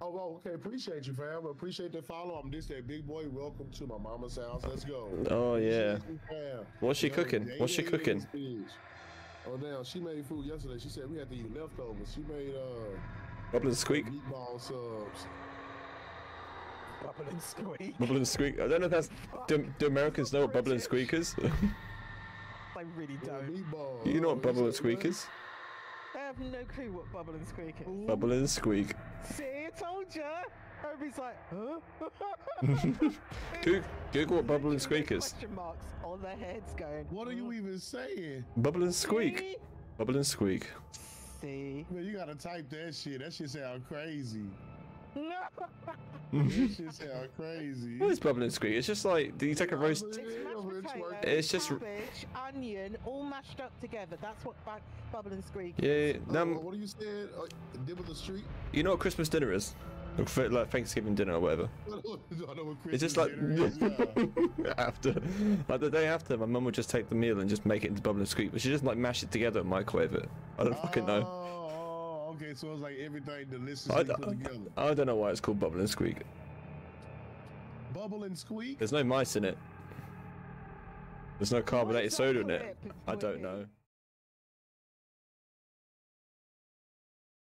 Oh, well, okay. Appreciate you, fam. Appreciate the follow. I'm this that big boy. Welcome to my mama's house. Let's go. Oh yeah. Appreciate you, fam. What's she cooking? What's she cooking? Oh, damn. She made food yesterday. She said we had to eat leftovers. She made uh Bubble and squeak. meatball subs. Bubble and squeak. Bubble and squeak. I don't know if that's. Do, do Americans know what bubble and squeak is? I really don't. you know what bubble and said squeak what? is? I have no clue what bubble and squeak is. Bubble and squeak. See, I told ya. Everybody's like, huh? Google, Google what bubble and squeak is. Question marks on their heads going. What are you even saying? Bubble and squeak. See? Bubble and squeak. See? Man, you gotta type that shit. That shit sound crazy. No. That shit sound crazy. What is bubble and squeak? It's just like do you take a roast? It's Yeah, it's potatoes, working. It's just- cabbage, onion, all mashed up together. That's what bu- bubble and squeak. Yeah. is. Oh, Um, what are you saying? Uh, dip the street? you know what Christmas dinner is? Like for- like Thanksgiving dinner or whatever. I know what It's just like is, yeah. after, like the day after, my mum would just take the meal and just make it into bubble and squeak, but she just like mash it together and microwave it. I don't fucking know. Okay. So it's like everything deliciously I, put d- together. I don't know why it's called bubble and squeak. Bubble and squeak. There's no mice in it. There's no carbonated Why is that soda in it. it, I don't know.